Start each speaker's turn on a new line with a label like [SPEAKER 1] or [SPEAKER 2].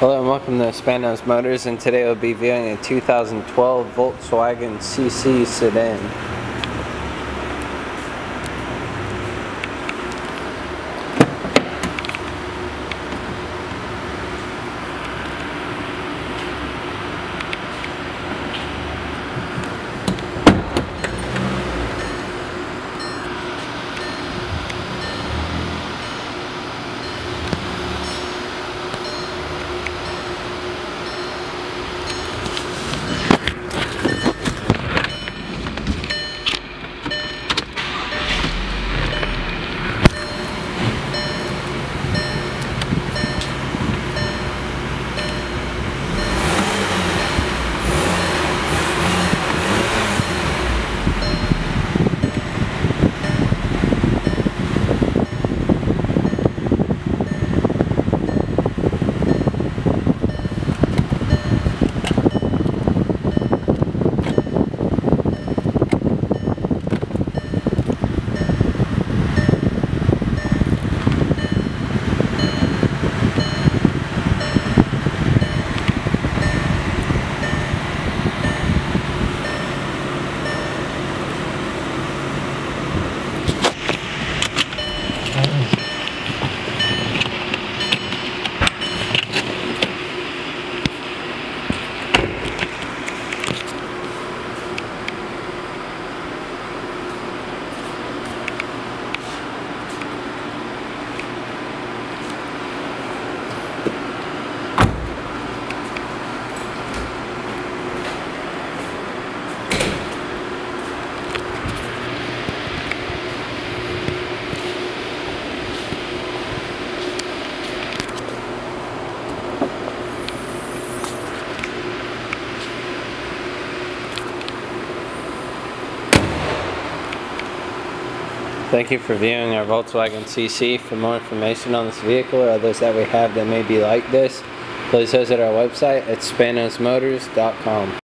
[SPEAKER 1] Hello and welcome to Spanos Motors and today we'll be viewing a 2012 Volkswagen CC sedan. Thank you for viewing our Volkswagen CC. For more information on this vehicle or others that we have that may be like this, please visit our website at spanosmotors.com.